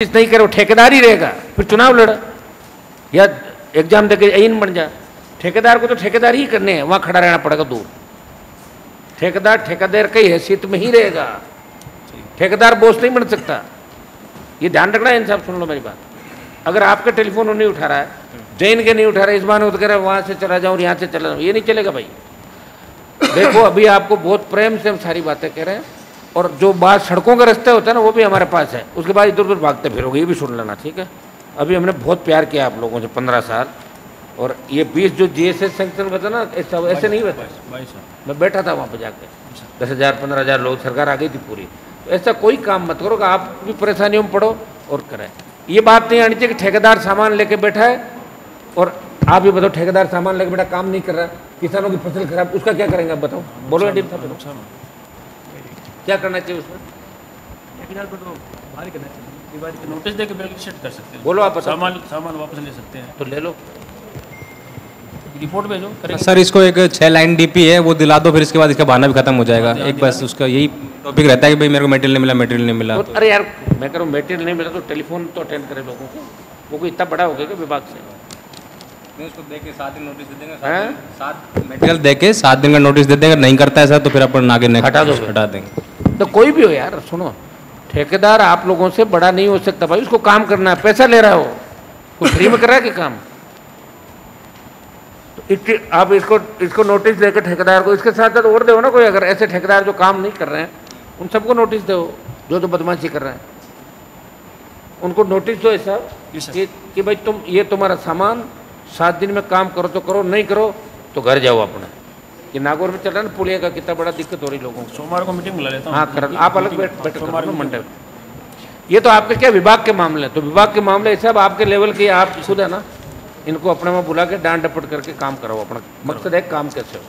नहीं करे, वो ठेकेदार ही रहेगा। फिर चुनाव लड़ा। या एग्ज़ाम देके इन बन जा। ठेकेदार को तो ठेकेदार ही करने हैं, वहाँ खड़ा रहना पड़ेगा दूर। ठेकेदार ठेकेदार की हैसियत में ही रहेगा। ठेकेदार बोझ नहीं बन सकता। ये ध्यान रखना है इनसाफ सुन लो मेरी बात। अगर आपका टेलीफोन नहीं उठा रहा है, जैन के नहीं उठा रहा है, इस बार कह है वहाँ से चला जाऊँ यहाँ से चला जाऊँ, ये नहीं चलेगा भाई। देखो, अभी आपको बहुत प्रेम से हम सारी बातें कह रहे हैं। और जो बात सड़कों का रास्ते होता है ना वो भी हमारे पास है। उसके बाद इधर उधर भागते फिरोगे ये भी सुन लेना ठीक है? अभी हमने बहुत प्यार किया आप लोगों से पंद्रह साल। और ये बीस जो जी एस एस सेंक्शन बता ना ऐसा ऐसे नहीं बता। मैं बैठा था वहाँ पर जाके। दस हज़ार पंद्रह हज़ार लोग सरकार आ गई थी पूरी। तो ऐसा कोई काम मत करो कि आप भी परेशानियों में पड़ो और करें। ये बात नहीं आनी चाहिए कि ठेकेदार सामान लेके बैठा है और आप ये बताओ ठेकेदार सामान लेके बैठा काम नहीं कर रहा किसानों की फ़सल खराब उसका क्या करेंगे आप बताओ? बोलो एडीएम साहब नुकसान हो क्या करना चाहिए उसमें को तो बाहर ही करना चाहिए नोटिस दे के बैग सेट कर सकते हैं बोलो आप सामान सामान वापस ले सकते हैं तो ले लो रिपोर्ट भेजो सर इसको एक छः लाइन डीपी है वो दिला दो फिर इसके बाद इसका बहाना भी खत्म हो जाएगा एक बस उसका यही टॉपिक रहता है कि भाई मेरे को मटेरियल नहीं मिला मटेरियल नहीं मिला तो अरे यार मैं करूँ मेटेरियल नहीं मिला तो टेलीफोन तो अटेंड करे लोगों को वो कोई इतना बड़ा हो गया विभाग से उसको दे के सात दिन नोटिस दे देंगे सात मटेरियल दे के सात दिन का नोटिस दे देंगे नहीं करता है सर तो फिर अपन आगे हटा दोगे? हटा देंगे तो कोई भी हो यार सुनो। ठेकेदार आप लोगों से बड़ा नहीं हो सकता भाई उसको काम करना है पैसा ले रहा हो। वो फ्री में कर रहा है कि काम। तो आप इसको इसको नोटिस देकर ठेकेदार को इसके साथ साथ और दो ना कोई अगर ऐसे ठेकेदार जो काम नहीं कर रहे हैं उन सबको नोटिस दो जो जो बदमाशी कर रहे हैं। उनको नोटिस दो ऐसा सर। कि, कि भाई तुम ये तुम्हारा सामान सात दिन में काम करो तो करो नहीं करो तो घर जाओ अपना। कि नागौर में चल रहा है ना पुलिया का कितना बड़ा दिक्कत हो रही लोगों को। सोमवार को मीटिंग बुला लेता हूँ। हाँ कर। आप अलग बैठ बैठ सोमवार को मंडल ये तो आपके क्या विभाग के मामले हैं? तो विभाग के मामले ऐसे अब आपके लेवल के आप खुद है ना इनको अपने में बुला के डांड डपट करके काम कराओ अपना मकसद है काम कैसे हो।